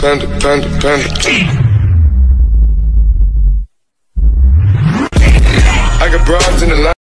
panda, panda, panda. I got broads in the line.